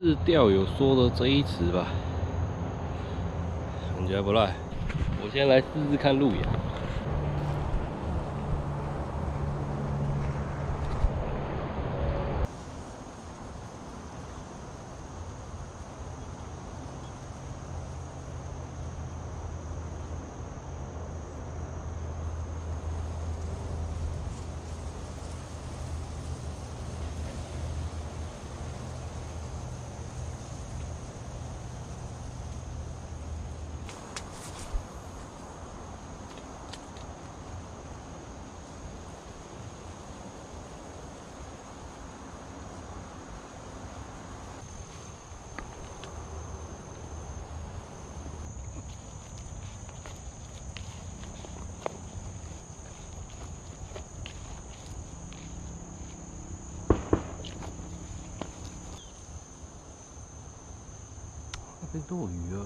是钓友说的这一词吧，感觉不赖。我先来试试看路亚。在落雨啊！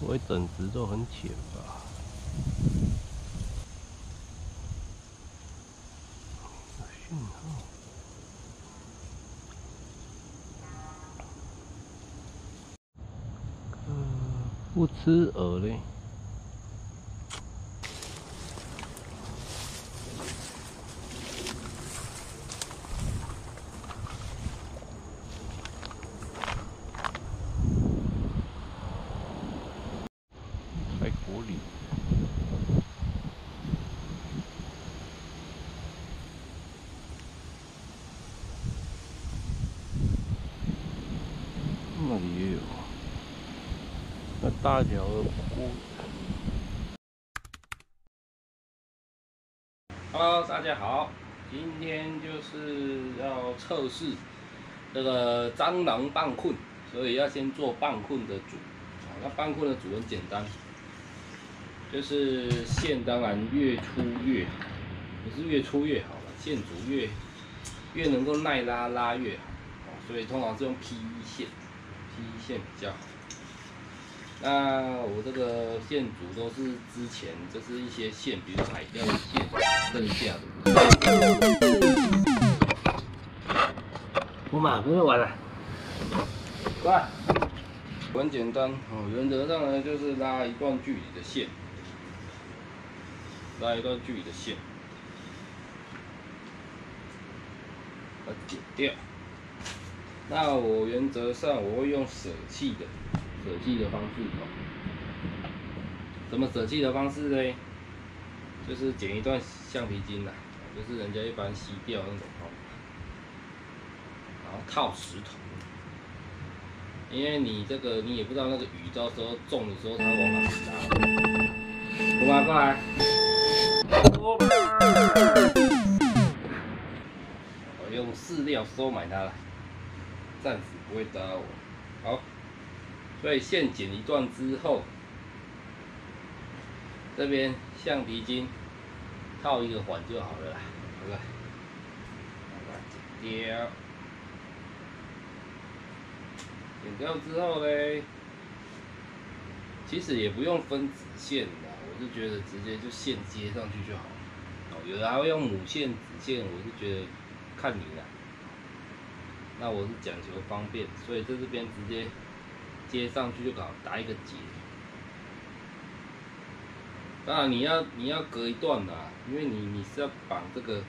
我整直都很浅吧？有讯号？不吃饵嘞？那里也有，那大条的锅。Hello，大家好，今天就是要测试这个蟑螂棒困，所以要先做棒困的组。那棒困的组很简单，就是线当然越粗越好，不是越粗越好了，线组越越能够耐拉拉越好，所以通常是用 PE 线。，PE 线比较好。那我这个线组都是之前就是一些线，比如海钓的线剩下的。我马不用玩了，来，很简单哦，原则上呢就是拉一段距离的线，拉一段距离的线，把它剪掉。那我原则上我会用舍弃的，舍弃的方式哦。怎么舍弃的方式呢？就是剪一段橡皮筋呐，就是人家一般吸掉那种哦，然后套石头。因为你这个你也不知道那个鱼到时候中的时候它往哪里打。过来过来。我用饲料收买它了。暂时不会打扰我，所以线剪一段之后，这边橡皮筋套一个环就好了啦，好不？把它剪掉，剪掉之后呢，其实也不用分子线的，我是觉得直接就线接上去就好了。哦，有的还会用母线、子线，我是觉得看你啦。那我是讲求方便，所以在这边直接接上去就搞打一个结。当然你要你要隔一段的，因为你你是要绑这个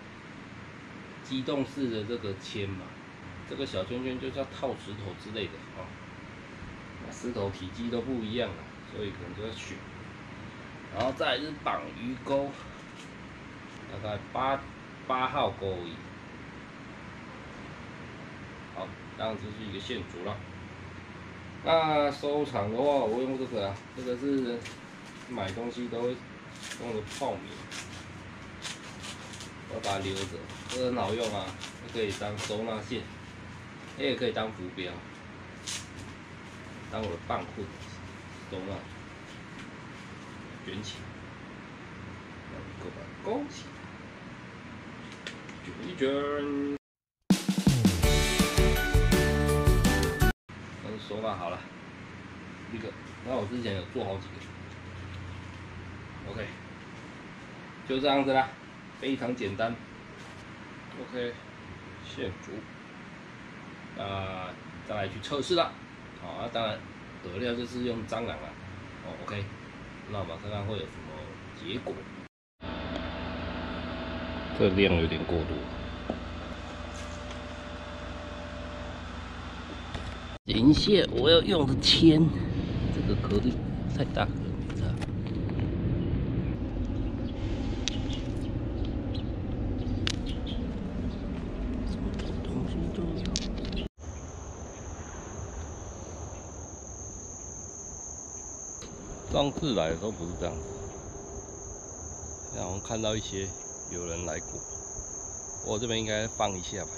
机动式的这个铅嘛，这个小圈圈就叫套石头之类的啊。石头体积都不一样啊，所以可能就要选。然后再是绑鱼钩，大概八八号钩而已。好。这样子是一个线组了。那收藏的话，我用这个啊，这个是买东西都会用的泡棉，我把它留着，这个很好用啊，可以当收纳线，也可以当浮标，当我的棒裤收纳，卷起，来，把它勾起，卷一卷。手法好了，一个，那我之前有做好几个，OK，就这样子啦，非常简单。OK，线足，那再来去测试啦。好啊，当然饵料就是用蟑螂了。哦，OK，那我们看看会有什么结果。这量有点过多。银线我要用的铅，这个颗粒太大了，上次来的时候不是这样子，然后看到一些有人来过，我这边应该放一下吧。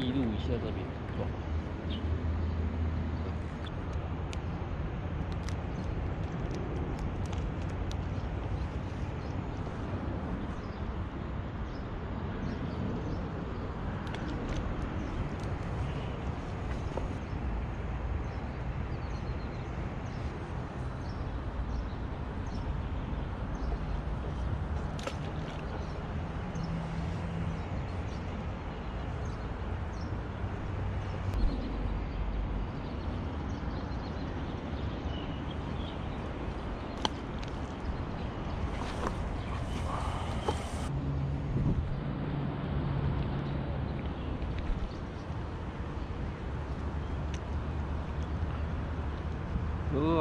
记录一下这边的状况。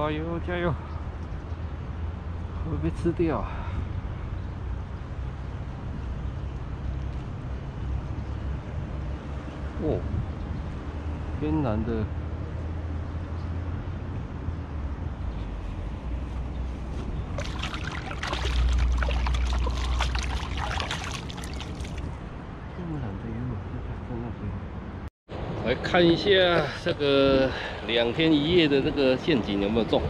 加油加油！会被吃掉。哦，天然的。来看一下这个两天一夜的这个陷阱有没有中。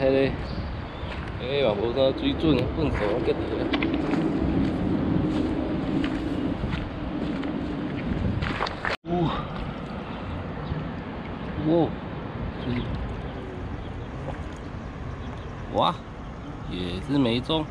迄个，迄个嘛无啥水准，粪扫结着。哇，哇，哇，也是没中。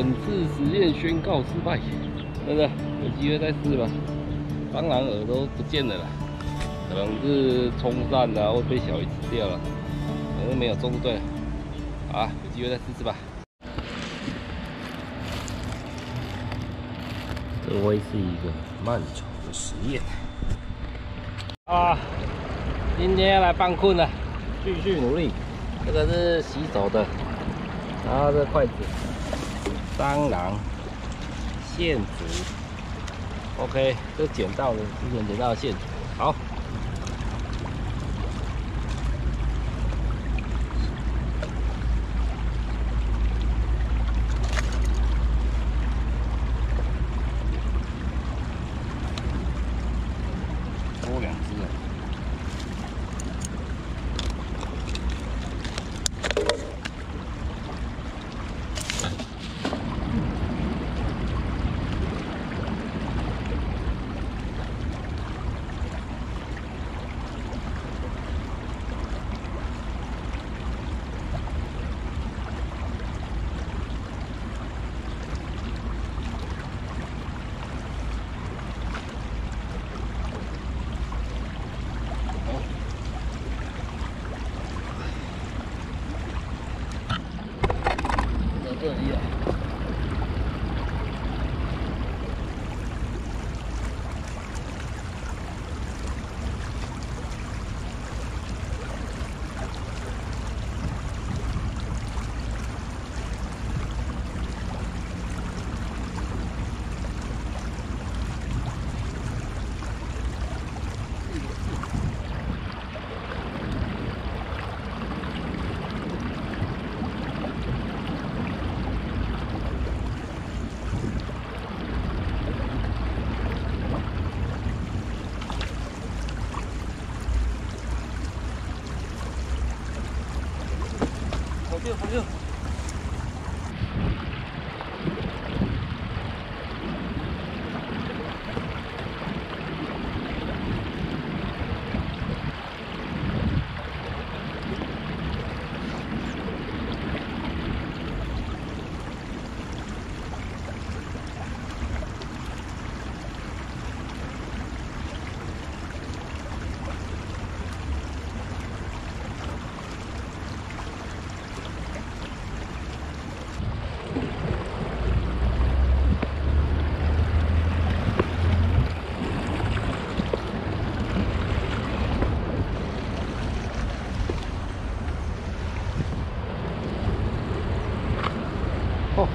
本次实验宣告失败，真的有机会再试吧。当然饵都不见了啦，可能是冲散了，或被小鱼吃掉了，反正没有中对。好，有机会再试试吧。这会是一个漫长的实验。啊，今天要来放困了，继续努力。这个是洗手的，然后这筷子。蟑螂线竹，OK，这捡到了，之前捡到的线竹，好。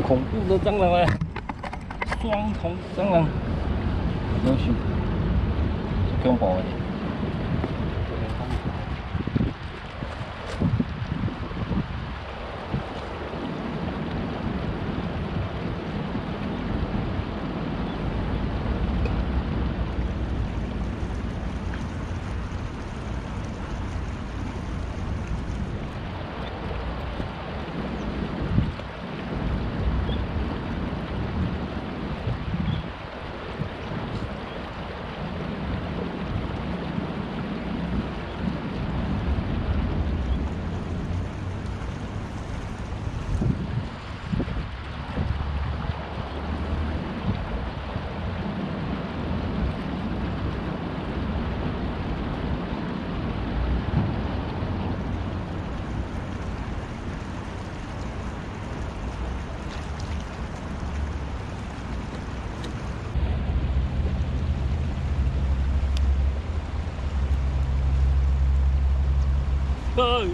恐怖的蟑螂啊！双重蟑螂，有趣，恐怖的。哎，是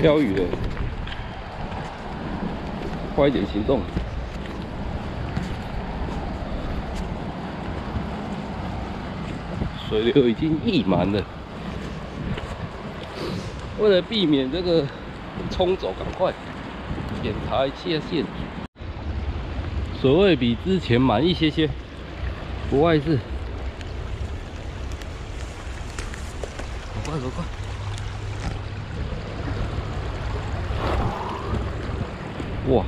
飘雨了，快点行动！水流已经溢满了，为了避免这个冲走，赶快检查一下线。水位比之前满一些些，不外是。走快走快！哇，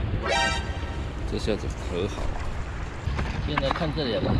这下子可好。现在看这里吧。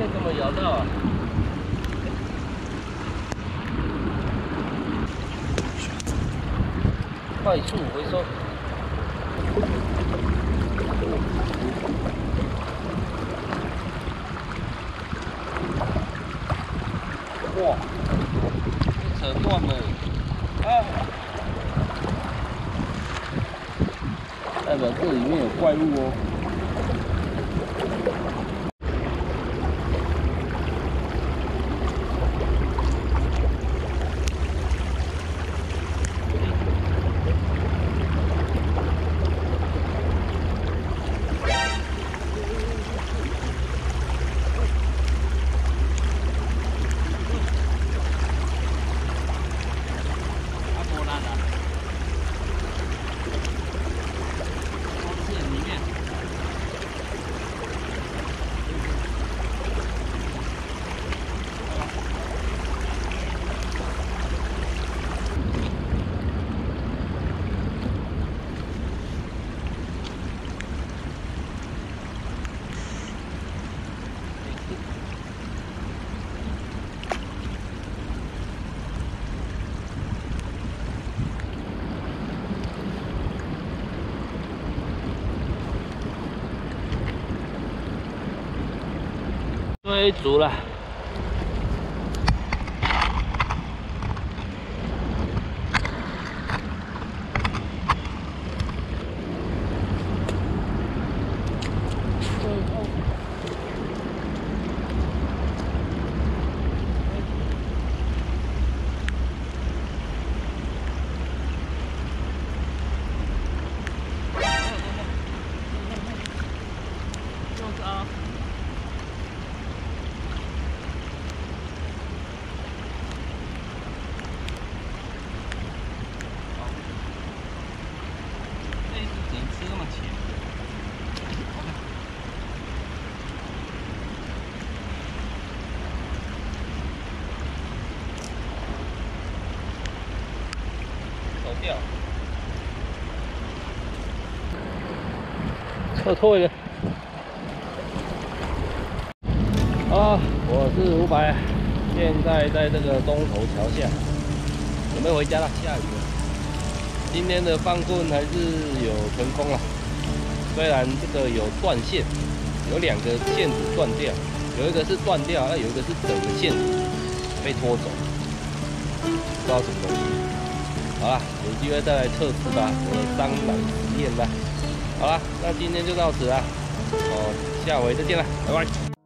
被怎么咬到啊？快速回收。哇，扯断了！哎，代表这里面有怪物哦。追足了！掉。撤退了。啊，我是五百，现在在这个东头桥下，准备回家了。下雨了，今天的放棍还是有成功了，虽然这个有断线，有两个线子断掉，有一个是断掉，那有一个是整个线子被拖走，不知道什么东西。好了，有机会再来测试吧，我的蟑螂实验吧。好了，那今天就到此了，哦，下回再见了，拜拜。